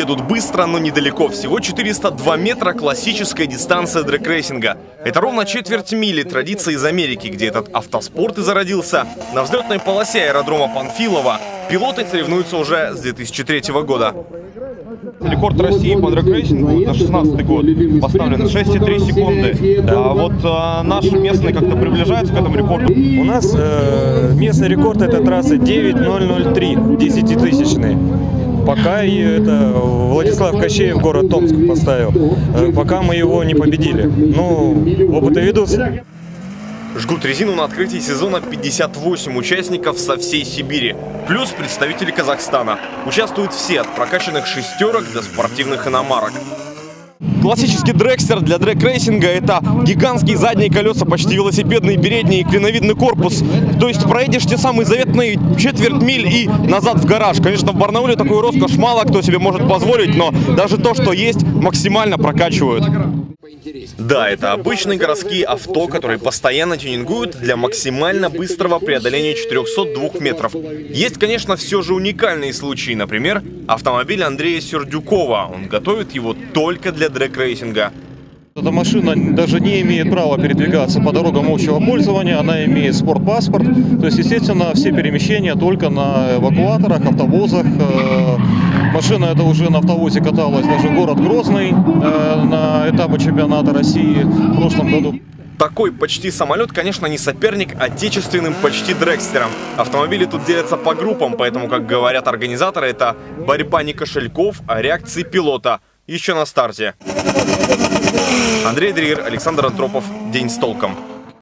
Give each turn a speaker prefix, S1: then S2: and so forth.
S1: Едут быстро, но недалеко. Всего 402 метра классическая дистанция дрэгрейсинга. Это ровно четверть мили традиции из Америки, где этот автоспорт и зародился. На взлетной полосе аэродрома Панфилова пилоты соревнуются уже с 2003 года.
S2: Рекорд России по дрэгрейсингу за 16 год поставлен 6,3 секунды. А вот э, наши местные как-то приближаются к этому рекорду.
S3: У нас э, местный рекорд этой трассы 9003, 10 тысячный. Пока и это Владислав Кощеев город Томск поставил. Э, пока мы его не победили. Ну, опыты ведутся.
S1: Жгут резину на открытии сезона 58 участников со всей Сибири. Плюс представители Казахстана. Участвуют все, от прокачанных шестерок до спортивных иномарок. Классический дрекстер для дрэг-рейсинга – это гигантские задние колеса, почти велосипедные передние и клиновидный корпус. То есть проедешь те самые заветные четверть миль и назад в гараж. Конечно, в Барнауле такую роскошь мало кто себе может позволить, но даже то, что есть, максимально прокачивают. Да, это обычные городские авто, которые постоянно тюнингуют для максимально быстрого преодоления 402 метров. Есть, конечно, все же уникальные случаи. Например, автомобиль Андрея Сердюкова. Он готовит его только для дрэк-рейсинга.
S3: Эта машина даже не имеет права передвигаться по дорогам общего пользования, она имеет спортпаспорт, то есть, естественно, все перемещения только на эвакуаторах, автовозах. Машина эта уже на автовозе каталась даже город Грозный э, на этапе чемпионата России в прошлом году.
S1: Такой почти самолет, конечно, не соперник отечественным почти дрекстерам. Автомобили тут делятся по группам, поэтому, как говорят организаторы, это борьба не кошельков, а реакции пилота. Еще на старте. Андрей Дрир, Александр Антропов. День с толком.